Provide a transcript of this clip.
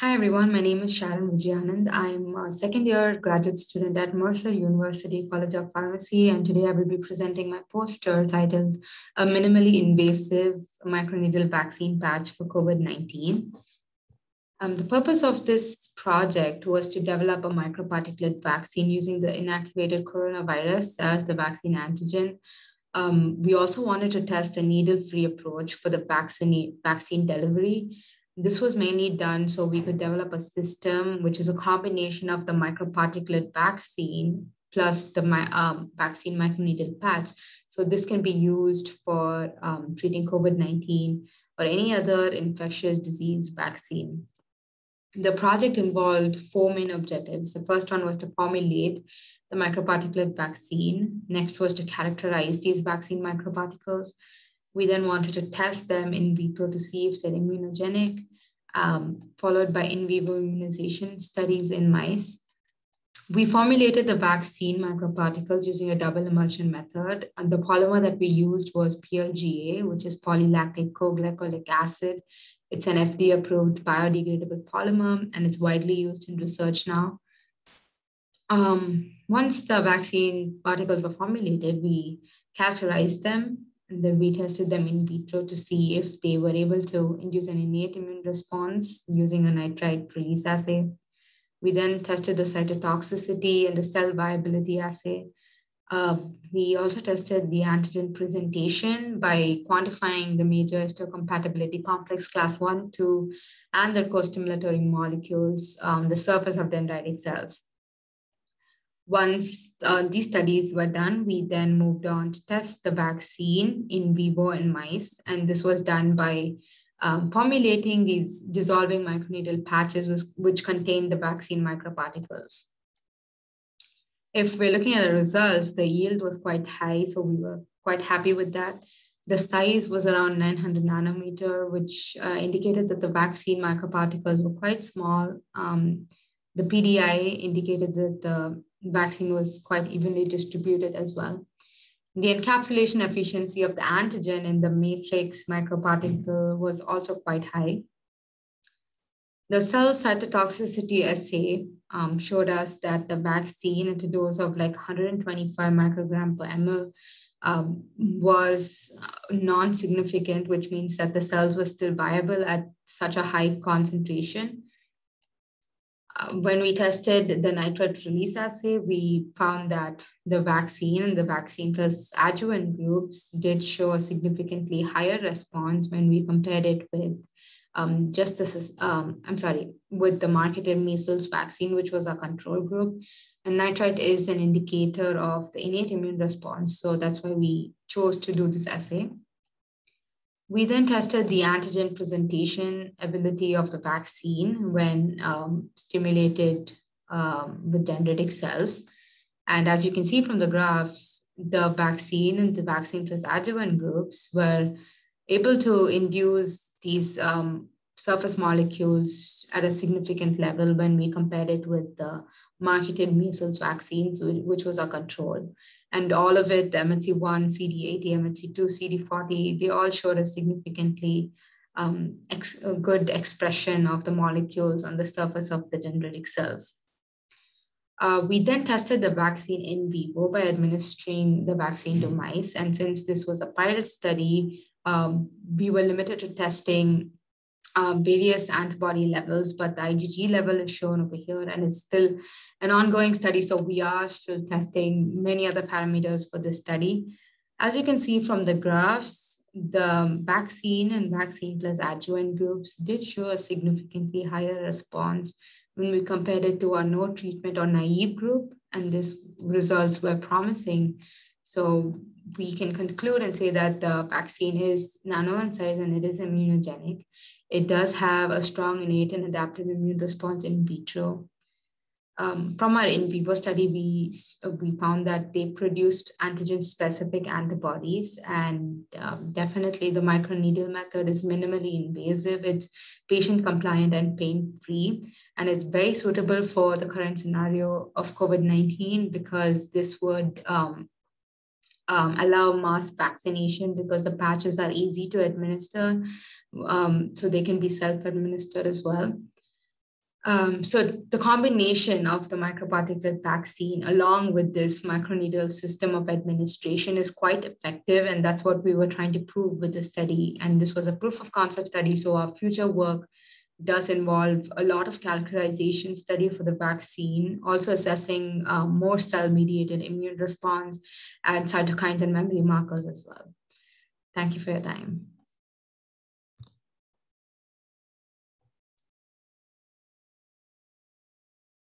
Hi, everyone. My name is Sharon Vijayanand. I'm a second year graduate student at Mercer University College of Pharmacy, and today I will be presenting my poster titled A Minimally Invasive Microneedle Vaccine Patch for COVID 19. Um, the purpose of this project was to develop a microparticulate vaccine using the inactivated coronavirus as the vaccine antigen. Um, we also wanted to test a needle free approach for the vaccine, vaccine delivery this was mainly done so we could develop a system which is a combination of the microparticulate vaccine plus the um, vaccine microneedle patch. So this can be used for um, treating COVID-19 or any other infectious disease vaccine. The project involved four main objectives. The first one was to formulate the microparticulate vaccine. Next was to characterize these vaccine microparticles. We then wanted to test them in vitro to see if they're immunogenic, um, followed by in vivo immunization studies in mice. We formulated the vaccine microparticles using a double emulsion method. And the polymer that we used was PLGA, which is polylactic co-glycolic acid. It's an FDA approved biodegradable polymer, and it's widely used in research now. Um, once the vaccine particles were formulated, we characterized them and then we tested them in vitro to see if they were able to induce an innate immune response using a nitrite release assay. We then tested the cytotoxicity and the cell viability assay. Uh, we also tested the antigen presentation by quantifying the major histocompatibility complex class 1, 2, and their co-stimulatory molecules on the surface of dendritic cells. Once uh, these studies were done, we then moved on to test the vaccine in vivo in mice. And this was done by um, formulating these dissolving microneedle patches which contain the vaccine microparticles. If we're looking at the results, the yield was quite high, so we were quite happy with that. The size was around 900 nanometer, which uh, indicated that the vaccine microparticles were quite small. Um, the PDI indicated that the vaccine was quite evenly distributed as well. The encapsulation efficiency of the antigen in the matrix microparticle was also quite high. The cell cytotoxicity assay um, showed us that the vaccine at a dose of like 125 microgram per ml um, was non-significant, which means that the cells were still viable at such a high concentration. When we tested the nitrite release assay, we found that the vaccine and the vaccine plus adjuvant groups did show a significantly higher response when we compared it with um, just this, um, I'm sorry, with the marketed measles vaccine, which was our control group. And nitrite is an indicator of the innate immune response. So that's why we chose to do this assay. We then tested the antigen presentation ability of the vaccine when um, stimulated um, with dendritic cells. And as you can see from the graphs, the vaccine and the vaccine plus adjuvant groups were able to induce these um, surface molecules at a significant level when we compared it with the marketed measles vaccines, which was our control. And all of it, the MHC1, CD80, MHC2, CD40, they all showed a significantly um, ex a good expression of the molecules on the surface of the dendritic cells. Uh, we then tested the vaccine in vivo by administering the vaccine to mice. And since this was a pilot study, um, we were limited to testing um, various antibody levels, but the IgG level is shown over here and it's still an ongoing study. So we are still testing many other parameters for this study. As you can see from the graphs, the vaccine and vaccine plus adjuvant groups did show a significantly higher response when we compared it to our no treatment or naive group, and these results were promising. So we can conclude and say that the vaccine is nano in size and it is immunogenic. It does have a strong innate and adaptive immune response in vitro. Um, from our in vivo study, we, we found that they produced antigen-specific antibodies, and um, definitely the microneedle method is minimally invasive. It's patient-compliant and pain-free, and it's very suitable for the current scenario of COVID-19 because this would um, um, allow mass vaccination because the patches are easy to administer. Um, so they can be self-administered as well. Um, so the combination of the microparticle vaccine along with this microneedle system of administration is quite effective. And that's what we were trying to prove with the study. And this was a proof of concept study. So our future work does involve a lot of characterization study for the vaccine, also assessing um, more cell-mediated immune response and cytokines and memory markers as well. Thank you for your time.